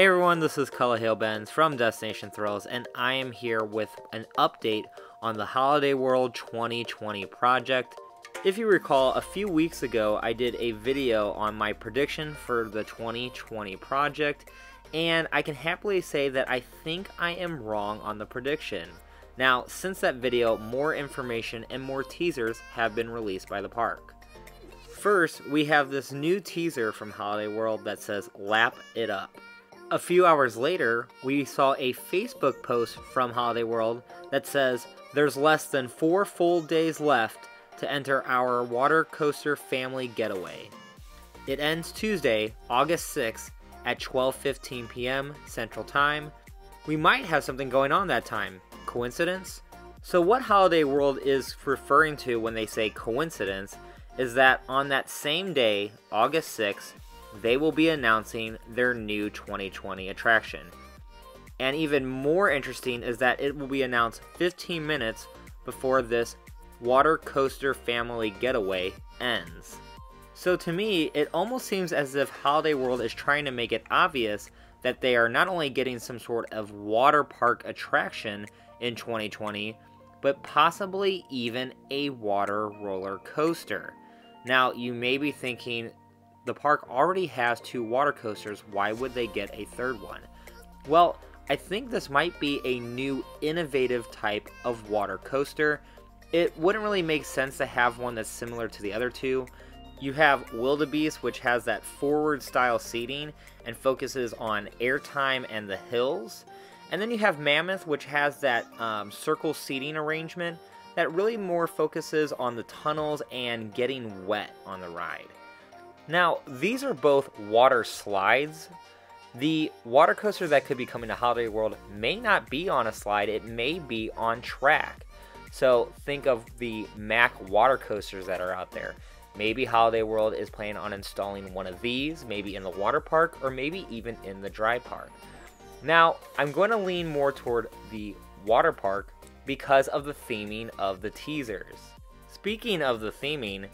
Hey everyone, this is Cullah Benz from Destination Thrills, and I am here with an update on the Holiday World 2020 project. If you recall, a few weeks ago I did a video on my prediction for the 2020 project, and I can happily say that I think I am wrong on the prediction. Now, since that video, more information and more teasers have been released by the park. First, we have this new teaser from Holiday World that says Lap It Up. A few hours later, we saw a Facebook post from Holiday World that says there's less than four full days left to enter our water coaster family getaway. It ends Tuesday, August 6th at 12:15 p.m. Central Time. We might have something going on that time. Coincidence? So what Holiday World is referring to when they say coincidence is that on that same day, August 6th, they will be announcing their new 2020 attraction. And even more interesting is that it will be announced 15 minutes before this water coaster family getaway ends. So to me, it almost seems as if Holiday World is trying to make it obvious that they are not only getting some sort of water park attraction in 2020, but possibly even a water roller coaster. Now, you may be thinking, the park already has two water coasters, why would they get a third one? Well, I think this might be a new innovative type of water coaster. It wouldn't really make sense to have one that's similar to the other two. You have Wildebeest, which has that forward style seating and focuses on airtime and the hills. And then you have Mammoth, which has that um, circle seating arrangement that really more focuses on the tunnels and getting wet on the ride. Now, these are both water slides. The water coaster that could be coming to Holiday World may not be on a slide, it may be on track. So think of the Mack water coasters that are out there. Maybe Holiday World is planning on installing one of these, maybe in the water park, or maybe even in the dry park. Now, I'm going to lean more toward the water park because of the theming of the teasers. Speaking of the theming,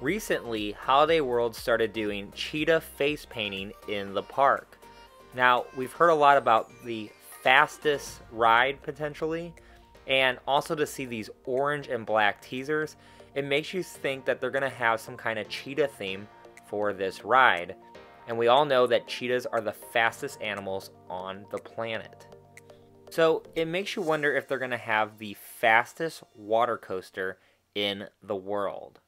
Recently, Holiday World started doing cheetah face painting in the park. Now, we've heard a lot about the fastest ride potentially, and also to see these orange and black teasers, it makes you think that they're going to have some kind of cheetah theme for this ride. And we all know that cheetahs are the fastest animals on the planet. So it makes you wonder if they're going to have the fastest water coaster in the world.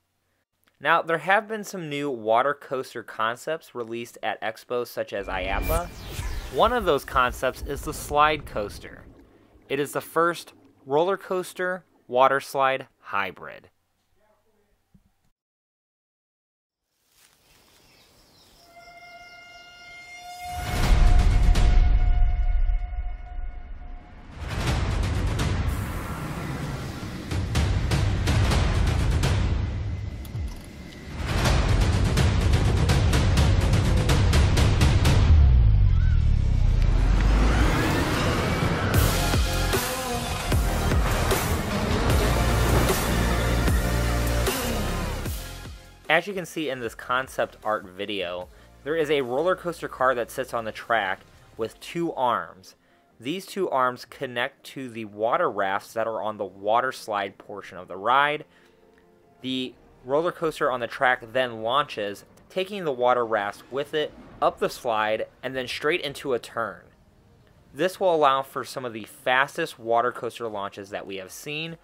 Now, there have been some new water coaster concepts released at expos such as IAAPA. One of those concepts is the slide coaster. It is the first roller coaster water slide hybrid. As you can see in this concept art video, there is a roller coaster car that sits on the track with two arms. These two arms connect to the water rafts that are on the water slide portion of the ride. The roller coaster on the track then launches, taking the water rafts with it up the slide and then straight into a turn. This will allow for some of the fastest water coaster launches that we have seen,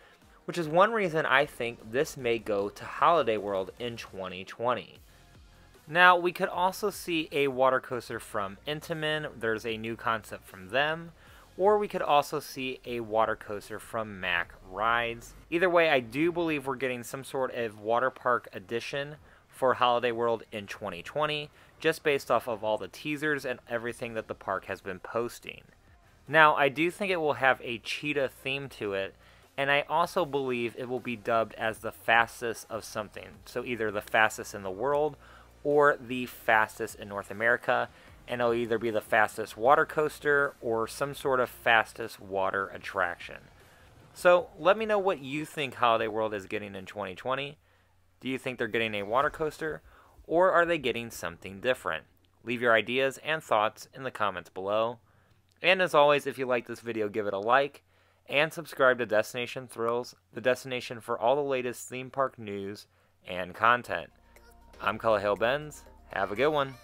which is one reason I think this may go to Holiday World in 2020. Now, we could also see a water coaster from Intamin, there's a new concept from them, or we could also see a water coaster from Mack Rides. Either way, I do believe we're getting some sort of water park addition for Holiday World in 2020, just based off of all the teasers and everything that the park has been posting. Now, I do think it will have a cheetah theme to it, and I also believe it will be dubbed as the fastest of something. So either the fastest in the world or the fastest in North America. And it'll either be the fastest water coaster or some sort of fastest water attraction. So let me know what you think Holiday World is getting in 2020. Do you think they're getting a water coaster or are they getting something different? Leave your ideas and thoughts in the comments below. And as always, if you like this video, give it a like and subscribe to Destination Thrills, the destination for all the latest theme park news and content. I'm Cullah Hale Benz. Have a good one.